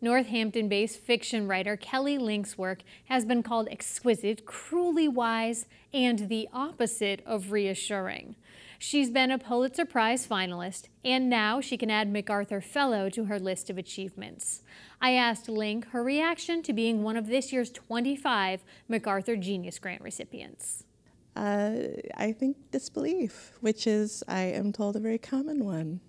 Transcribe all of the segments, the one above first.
Northampton based fiction writer Kelly Link's work has been called exquisite, cruelly wise, and the opposite of reassuring. She's been a Pulitzer Prize finalist, and now she can add MacArthur Fellow to her list of achievements. I asked Link her reaction to being one of this year's 25 MacArthur Genius Grant recipients. Uh, I think disbelief, which is, I am told, a very common one.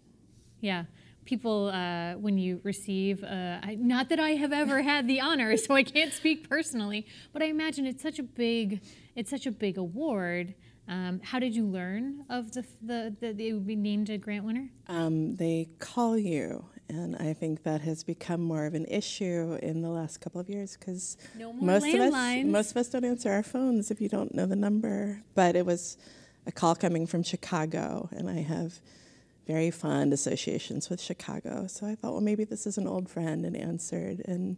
Yeah people uh, when you receive uh, I, not that i have ever had the honor so i can't speak personally but i imagine it's such a big it's such a big award um, how did you learn of the the, the, the it would be named a grant winner um, they call you and I think that has become more of an issue in the last couple of years because no most of us most of us don't answer our phones if you don't know the number. But it was a call coming from Chicago, and I have very fond associations with Chicago. So I thought, well, maybe this is an old friend, and answered, and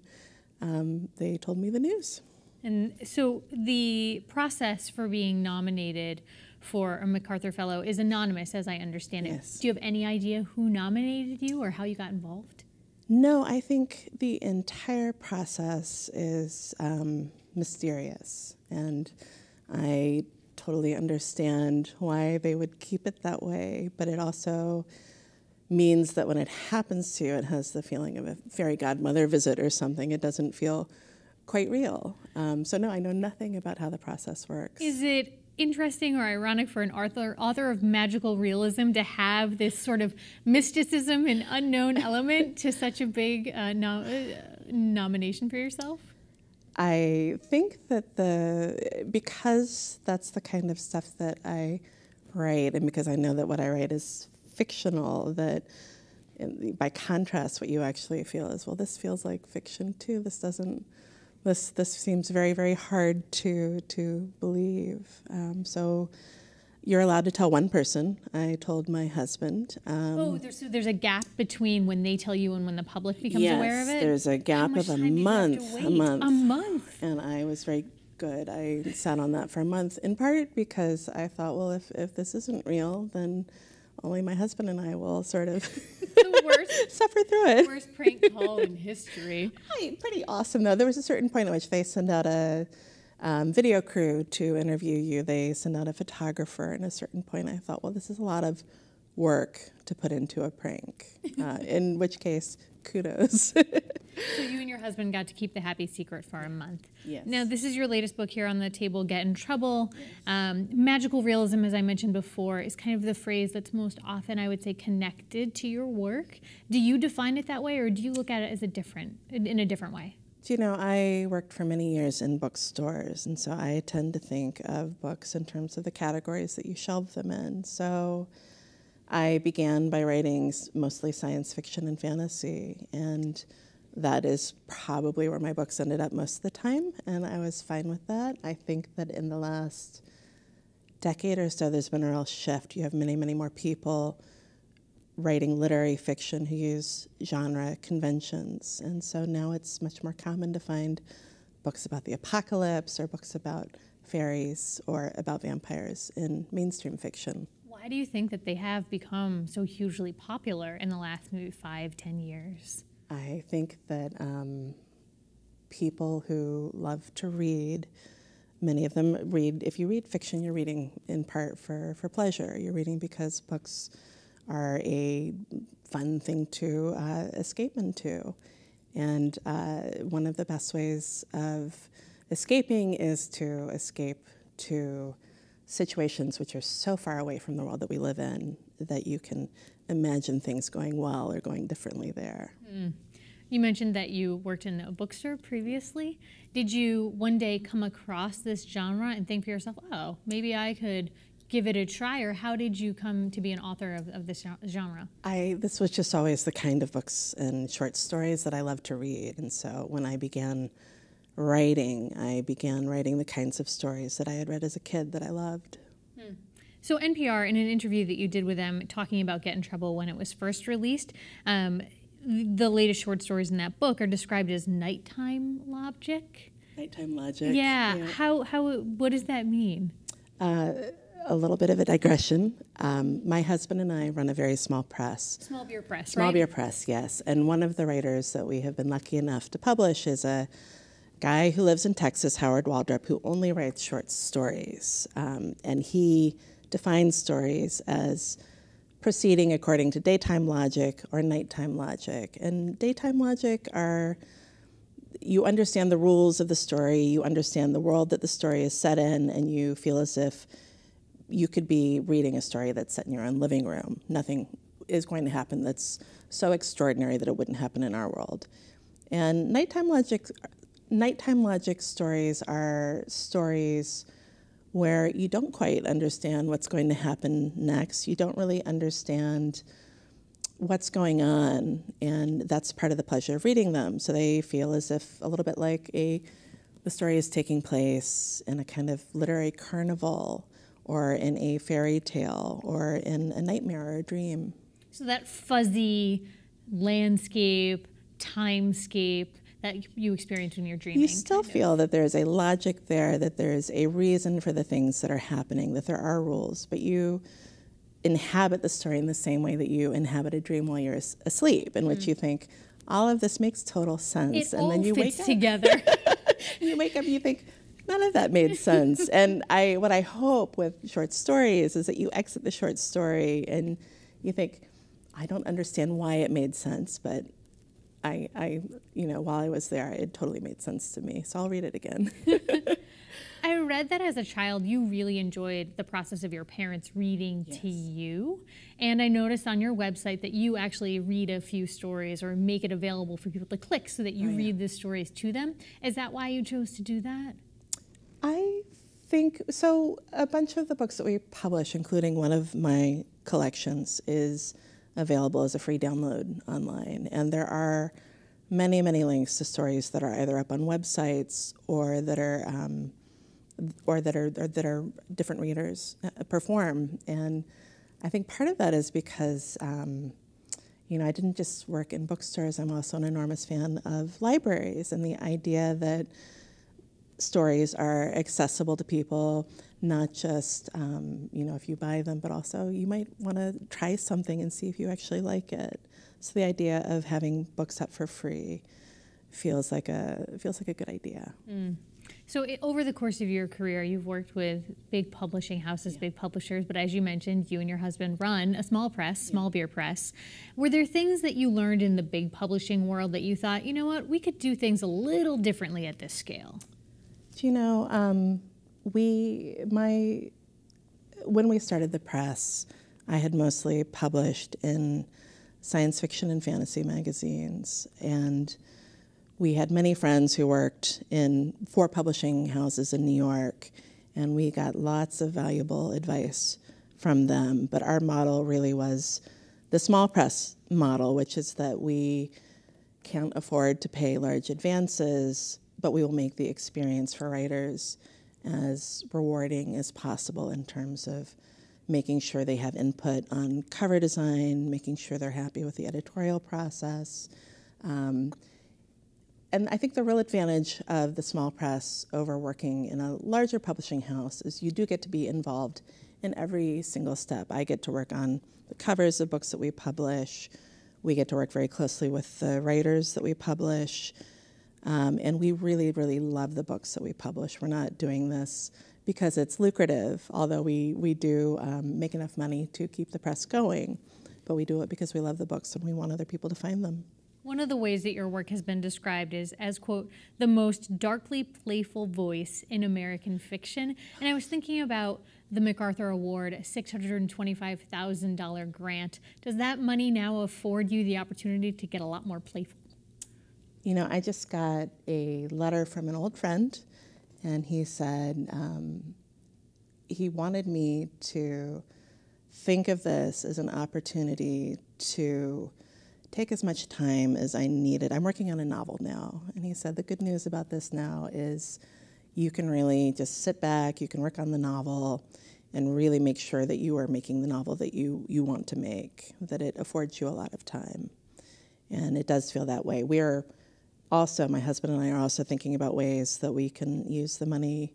um, they told me the news. And so the process for being nominated for a MacArthur Fellow is anonymous, as I understand it. Yes. Do you have any idea who nominated you or how you got involved? No, I think the entire process is um, mysterious, and I totally understand why they would keep it that way, but it also means that when it happens to you, it has the feeling of a fairy godmother visit or something. It doesn't feel quite real. Um, so, no, I know nothing about how the process works. Is it interesting or ironic for an author, author of magical realism to have this sort of mysticism and unknown element to such a big uh, no, uh, nomination for yourself? I think that the because that's the kind of stuff that I write, and because I know that what I write is fictional, that by contrast, what you actually feel is, well, this feels like fiction too. This doesn't. This this seems very very hard to to believe. Um, so you're allowed to tell one person. I told my husband. Um, oh, there's, so there's a gap between when they tell you and when the public becomes yes, aware of it? there's a gap of a month. A month. A month. And I was very good. I sat on that for a month, in part because I thought, well, if, if this isn't real, then only my husband and I will sort of suffer through it. Worst prank call in history. pretty awesome, though. There was a certain point at which they send out a um, video crew to interview you. They send out a photographer. And at a certain point, I thought, well, this is a lot of work to put into a prank. Uh, in which case, kudos. so you and your husband got to keep the happy secret for a month. Yes. Now this is your latest book here on the table, Get in Trouble. Um, magical realism, as I mentioned before, is kind of the phrase that's most often, I would say, connected to your work. Do you define it that way, or do you look at it as a different, in a different way? You know, I worked for many years in bookstores, and so I tend to think of books in terms of the categories that you shelve them in. So I began by writing mostly science fiction and fantasy, and that is probably where my books ended up most of the time, and I was fine with that. I think that in the last decade or so, there's been a real shift. You have many, many more people writing literary fiction who use genre conventions. And so now it's much more common to find books about the apocalypse or books about fairies or about vampires in mainstream fiction. Why do you think that they have become so hugely popular in the last maybe five, ten years? I think that um, people who love to read, many of them read, if you read fiction, you're reading in part for, for pleasure. You're reading because books are a fun thing to uh, escape into. And uh, one of the best ways of escaping is to escape to situations which are so far away from the world that we live in that you can imagine things going well or going differently there. Mm. You mentioned that you worked in a bookstore previously. Did you one day come across this genre and think to yourself, oh, maybe I could give it a try, or how did you come to be an author of, of this genre? I this was just always the kind of books and short stories that I love to read, and so when I began writing, I began writing the kinds of stories that I had read as a kid that I loved. Hmm. So NPR, in an interview that you did with them, talking about Get in Trouble when it was first released. Um, the latest short stories in that book are described as nighttime logic. Nighttime logic. Yeah. yeah. How how what does that mean? Uh, a little bit of a digression. Um, my husband and I run a very small press. Small beer press, Small right? beer press, yes. And one of the writers that we have been lucky enough to publish is a guy who lives in Texas, Howard Waldrop, who only writes short stories. Um, and he defines stories as proceeding according to daytime logic or nighttime logic. And daytime logic are you understand the rules of the story, you understand the world that the story is set in, and you feel as if you could be reading a story that's set in your own living room. Nothing is going to happen that's so extraordinary that it wouldn't happen in our world. And nighttime logic, nighttime logic stories are stories where you don't quite understand what's going to happen next. You don't really understand what's going on, and that's part of the pleasure of reading them. So they feel as if a little bit like a the story is taking place in a kind of literary carnival or in a fairy tale or in a nightmare or a dream. So that fuzzy landscape, timescape that you experience when you're dreaming. You still feel that there's a logic there, that there's a reason for the things that are happening, that there are rules, but you inhabit the story in the same way that you inhabit a dream while you're asleep, in which mm. you think, all of this makes total sense. It and then you wake up together. you wake up, you think, none of that made sense. and I, what I hope with short stories is that you exit the short story and you think, I don't understand why it made sense, but I, I, you know, while I was there, it totally made sense to me. So I'll read it again. I read that as a child, you really enjoyed the process of your parents reading yes. to you. And I noticed on your website that you actually read a few stories or make it available for people to click so that you oh, read the stories to them. Is that why you chose to do that? I think so. A bunch of the books that we publish, including one of my collections, is available as a free download online. And there are many, many links to stories that are either up on websites or that are um, or that are or that are different readers uh, perform. And I think part of that is because um, you know I didn't just work in bookstores. I'm also an enormous fan of libraries and the idea that stories are accessible to people not just um, you know if you buy them, but also you might want to try something and see if you actually like it. So the idea of having books up for free feels like a feels like a good idea. Mm. So it, over the course of your career, you've worked with big publishing houses, yeah. big publishers, but as you mentioned, you and your husband run a small press, small yeah. beer press. Were there things that you learned in the big publishing world that you thought, you know what, we could do things a little differently at this scale? You know? Um, we my when we started the press, I had mostly published in science fiction and fantasy magazines, and we had many friends who worked in four publishing houses in New York, and we got lots of valuable advice from them. But our model really was the small press model, which is that we can't afford to pay large advances, but we will make the experience for writers as rewarding as possible in terms of making sure they have input on cover design, making sure they're happy with the editorial process. Um, and I think the real advantage of the small press over working in a larger publishing house is you do get to be involved in every single step. I get to work on the covers of books that we publish. We get to work very closely with the writers that we publish. Um, and we really, really love the books that we publish. We're not doing this because it's lucrative, although we, we do um, make enough money to keep the press going. But we do it because we love the books and we want other people to find them. One of the ways that your work has been described is as, quote, the most darkly playful voice in American fiction. And I was thinking about the MacArthur Award, $625,000 grant. Does that money now afford you the opportunity to get a lot more playful? You know, I just got a letter from an old friend, and he said um, he wanted me to think of this as an opportunity to take as much time as I needed. I'm working on a novel now, and he said the good news about this now is you can really just sit back, you can work on the novel, and really make sure that you are making the novel that you, you want to make, that it affords you a lot of time. And it does feel that way. We are also, my husband and I are also thinking about ways that we can use the money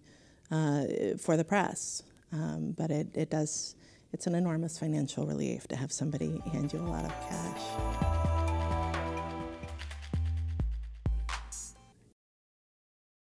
uh, for the press. Um, but it, it does, it's an enormous financial relief to have somebody hand you a lot of cash.